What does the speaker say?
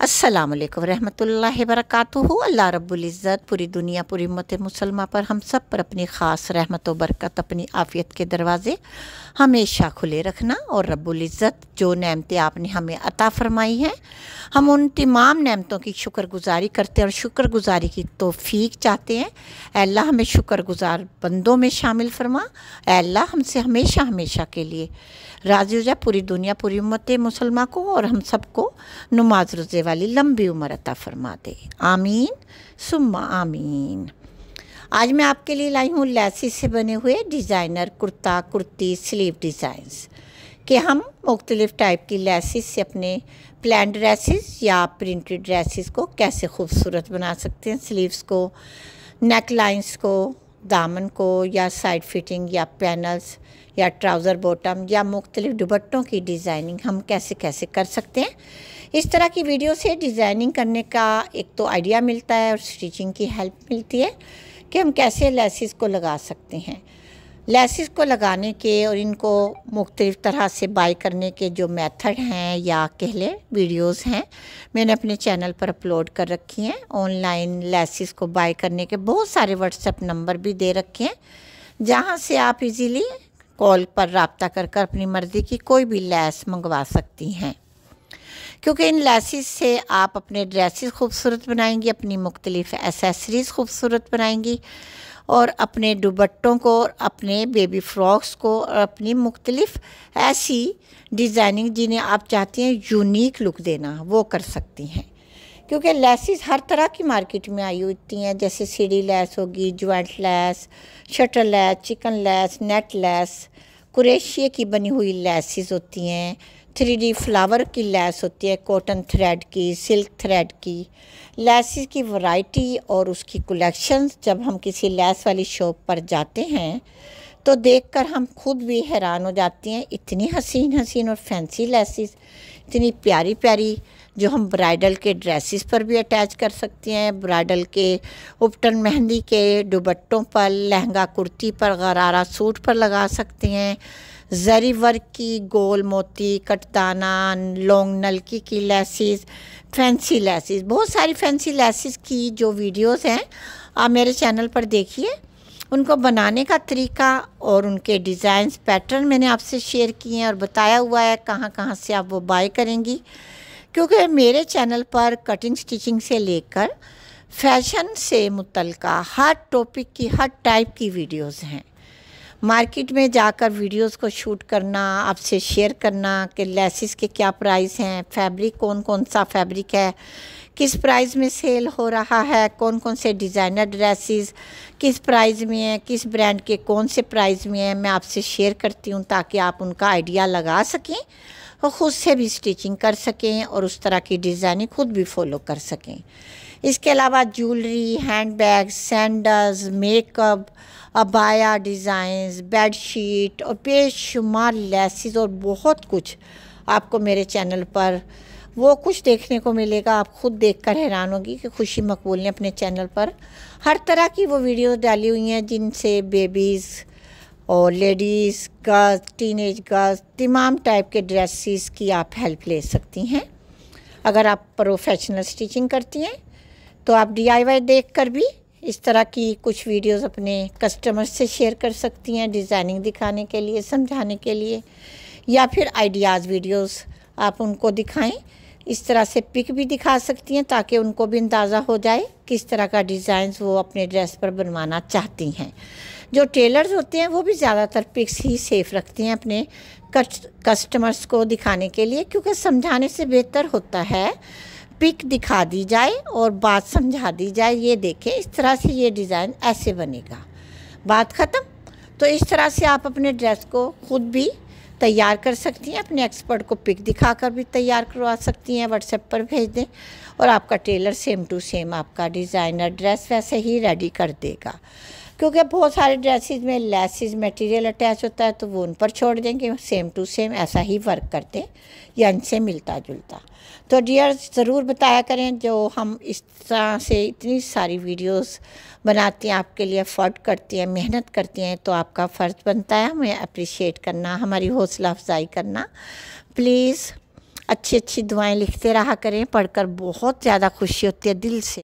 अस्सलाम वालेकुम रहमतुल्लाहि वरकातुहू अल्लाह रब्बुल इज़्ज़त, पूरी दुनिया, पूरी उम्मत मुसलमा पर हम सब पर अपनी ख़ास रहमत व बरकत, अपनी आफ़ियत के दरवाज़े हमेशा खुले रखना। और रब्बुल इज़्ज़त, जो नेमतें आपने हमें अता फ़रमाई हैं, हम उन तमाम नेमतों की शुक्रगुजारी करते हैं और शुक्रगुजारी की तोफ़ीक चाहते हैं। अल्लाह हमें शुक्रगुजार बंदों में शामिल फरमा। अल्लाह हमसे हमेशा हमेशा के लिए राज़ी हो जाए पूरी दुनिया, पूरी उम्मत मुसलमान को और हम सबको नमाज़ रोज़े वाली लंबी उम्र अता फरमा दे आमीन, सुम्मा आमीन। आज मैं आपके लिए लाई हूँ लैसी से बने हुए designer kurta, kurti, sleeve designs कि हम मुख्तलिफ़ टाइप की लेसिस से अपने प्लान ड्रेसिस या प्रिंटेड ड्रेसिस को कैसे खूबसूरत बना सकते हैं, स्लीव्स को नेक लाइंस को, दामन को, या साइड फिटिंग, या पैनल्स, या ट्राउज़र बॉटम, या मुख्तलिफ़ दुबट्टों की डिज़ाइनिंग हम कैसे कैसे कर सकते हैं। इस तरह की वीडियो से डिज़ाइनिंग करने का एक तो आइडिया मिलता है और स्टिचिंग की हेल्प मिलती है कि हम कैसे लेसिस को लगा सकते हैं। लेसिस को लगाने के और इनको मुख्तलिफ़ तरह से बाई करने के जो मेथड हैं या कह लें वीडियोज़ हैं, मैंने अपने चैनल पर अपलोड कर रखी हैं। ऑनलाइन लेसिस को बाई करने के बहुत सारे व्हाट्सएप नंबर भी दे रखे हैं, जहाँ से आप इजीली कॉल पर रबता कर कर अपनी मर्ज़ी की कोई भी लैस मंगवा सकती हैं। क्योंकि इन लेसिस से आप अपने ड्रेसेस खूबसूरत बनाएँगी, अपनी मुख्तलिफ़ एसेसरीज़ खूबसूरत बनाएँगी और अपने दुबट्टों को और अपने बेबी फ्रॉक्स को और अपनी मुख्तलिफ़ ऐसी डिज़ाइनिंग जिन्हें आप चाहती हैं यूनिक लुक देना, वो कर सकती हैं। क्योंकि लेसिस हर तरह की मार्केट में आई होती हैं, जैसे सीढ़ी लेस होगी joint lace shutter lace chikan lace net lace crochet की बनी हुई लेसिस होती हैं, थ्री डी फ्लावर की लेस होती है, कॉटन थ्रेड की, सिल्क थ्रेड की। लेसिस की वैरायटी और उसकी कलेक्शंस जब हम किसी लेस वाली शॉप पर जाते हैं तो देखकर हम खुद भी हैरान हो जाती हैं, इतनी हसीन हसीन और फैंसी लेसिस। इतनी प्यारी प्यारी जो हम ब्राइडल के ड्रेसेस पर भी अटैच कर सकते हैं, ब्राइडल के उपटन मेहंदी के दुबट्टों पर, लहंगा कुर्ती पर, गरारा सूट पर लगा सकते हैं। जरी वर्क की गोल मोती, कटदाना लॉन्ग नलकी की लेसिस, फैंसी लेसिस, बहुत सारी फैंसी लेसिस की जो वीडियोस हैं, आप मेरे चैनल पर देखिए। उनको बनाने का तरीका और उनके डिज़ाइंस पैटर्न मैंने आपसे शेयर किए हैं और बताया हुआ है कहाँ कहाँ से आप वो बाय करेंगी। क्योंकि मेरे चैनल पर कटिंग स्टिचिंग से लेकर फ़ैशन से मुतलका हर टॉपिक की, हर टाइप की वीडियोस हैं। मार्केट में जाकर वीडियोस को शूट करना, आपसे शेयर करना कि लेसिस के क्या प्राइस हैं फैब्रिक कौन कौन सा फैब्रिक है किस प्राइस में सेल हो रहा है कौन कौन से डिज़ाइनर ड्रेसेस, किस प्राइस में है, किस ब्रांड के कौन से प्राइस में है, मैं आपसे शेयर करती हूँ ताकि आप उनका आइडिया लगा सकें और ख़ुद से भी स्टिचिंग कर सकें और उस तरह की डिज़ाइनिंग खुद भी फॉलो कर सकें। इसके अलावा jewellery hand bag sandals, makeup, abaya designs, bedsheet और बेशुमार लेसिस और बहुत कुछ आपको मेरे चैनल पर वो कुछ देखने को मिलेगा, आप खुद देखकर हैरान होगी कि खुशी मकबूल ने अपने चैनल पर हर तरह की वो वीडियो डाली हुई हैं जिनसे बेबीज़ और लेडीज़ गर्ल्स टीनेज गर्ल्स तमाम टाइप के ड्रेसेस की आप हेल्प ले सकती हैं। अगर आप प्रोफेशनल स्टिचिंग करती हैं तो आप डी देख कर भी इस तरह की कुछ वीडियोस अपने कस्टमर्स से शेयर कर सकती हैं डिज़ाइनिंग दिखाने के लिए, समझाने के लिए, या फिर आइडियाज़ वीडियोस आप उनको दिखाएँ। इस तरह से पिक भी दिखा सकती हैं ताकि उनको भी अंदाज़ा हो जाए किस तरह का डिज़ाइन वो अपने ड्रेस पर बनवाना चाहती हैं। जो टेलर्स होते हैं वो भी ज़्यादातर पिक्स ही सेफ़ रखते हैं अपने कस्टमर्स को दिखाने के लिए क्योंकि समझाने से बेहतर होता है पिक दिखा दी जाए और बात समझा दी जाए, ये देखें इस तरह से ये डिज़ाइन ऐसे बनेगा। बात ख़त्म? तो इस तरह से आप अपने ड्रेस को खुद भी तैयार कर सकती हैं, अपने एक्सपर्ट को पिक दिखा कर भी तैयार करवा सकती हैं व्हाट्सएप पर भेज दें और आपका टेलर सेम टू सेम आपका डिज़ाइनर ड्रेस वैसे ही रेडी कर देगा। क्योंकि बहुत सारे ड्रेसेस में लेसिस मटेरियल अटैच होता है तो वो उन पर छोड़ देंगे। सेम टू सेम ऐसा ही वर्क करते या इनसे मिलता जुलता। तो डियर ज़रूर बताया करें जो हम इस तरह से इतनी सारी वीडियोस बनाती हैं, आपके लिए अफर्ट करती हैं, मेहनत करती हैं तो आपका फ़र्ज़ बनता है। हमें अप्रिशिएट करना, हमारी हौसला अफजाई करना। प्लीज़ अच्छी अच्छी दुआएँ लिखते रहा करें। पढ़कर बहुत ज़्यादा खुशी होती है दिल से।